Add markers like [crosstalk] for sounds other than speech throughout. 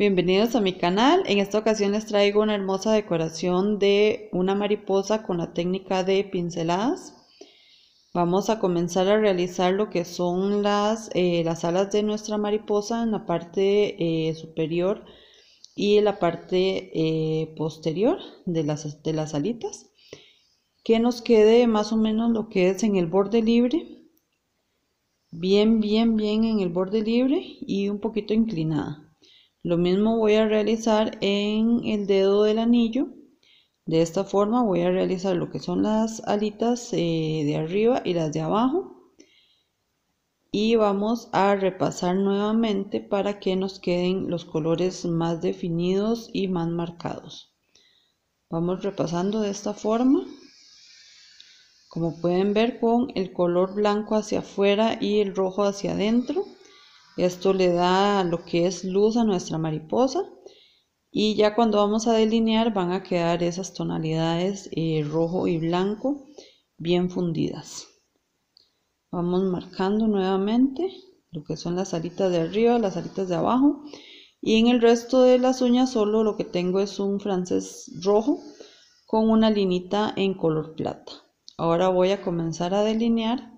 Bienvenidos a mi canal. En esta ocasión les traigo una hermosa decoración de una mariposa con la técnica de pinceladas. Vamos a comenzar a realizar lo que son las, eh, las alas de nuestra mariposa en la parte eh, superior y la parte eh, posterior de las, de las alitas. Que nos quede más o menos lo que es en el borde libre. Bien, bien, bien en el borde libre y un poquito inclinada. Lo mismo voy a realizar en el dedo del anillo. De esta forma voy a realizar lo que son las alitas eh, de arriba y las de abajo. Y vamos a repasar nuevamente para que nos queden los colores más definidos y más marcados. Vamos repasando de esta forma. Como pueden ver con el color blanco hacia afuera y el rojo hacia adentro. Esto le da lo que es luz a nuestra mariposa y ya cuando vamos a delinear van a quedar esas tonalidades eh, rojo y blanco bien fundidas. Vamos marcando nuevamente lo que son las alitas de arriba, las alitas de abajo y en el resto de las uñas solo lo que tengo es un francés rojo con una linita en color plata. Ahora voy a comenzar a delinear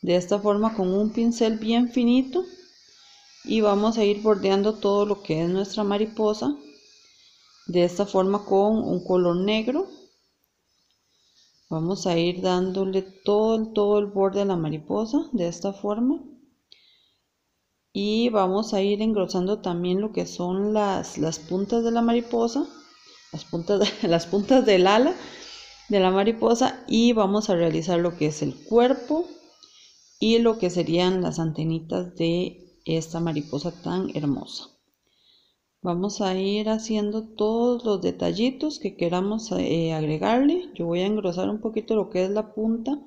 de esta forma con un pincel bien finito y vamos a ir bordeando todo lo que es nuestra mariposa de esta forma con un color negro. Vamos a ir dándole todo, todo el borde a la mariposa de esta forma. Y vamos a ir engrosando también lo que son las, las puntas de la mariposa las puntas, [laughs] las puntas del ala de la mariposa y vamos a realizar lo que es el cuerpo y lo que serían las antenitas de esta mariposa tan hermosa. Vamos a ir haciendo todos los detallitos que queramos eh, agregarle. Yo voy a engrosar un poquito lo que es la punta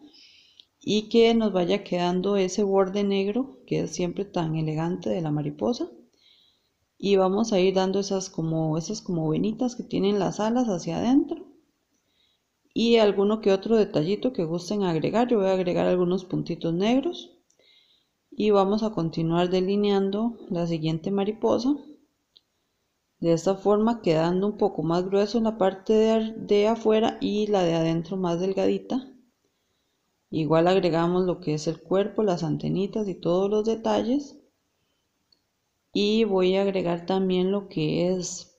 y que nos vaya quedando ese borde negro que es siempre tan elegante de la mariposa. Y vamos a ir dando esas como, esas como venitas que tienen las alas hacia adentro. Y alguno que otro detallito que gusten agregar. Yo voy a agregar algunos puntitos negros y vamos a continuar delineando la siguiente mariposa. De esta forma quedando un poco más grueso la parte de, afuera y la de adentro más delgadita. Igual agregamos lo que es el cuerpo las antenitas y todos los detalles. Y voy a agregar también lo que es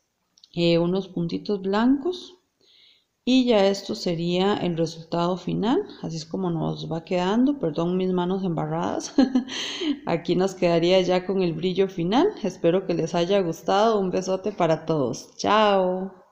eh, unos puntitos blancos y ya esto sería el resultado final. Así es como nos va quedando. Perdón mis manos embarradas. [laughs] Aquí nos quedaría ya con el brillo final. Espero que les haya gustado. Un besote para todos. Chao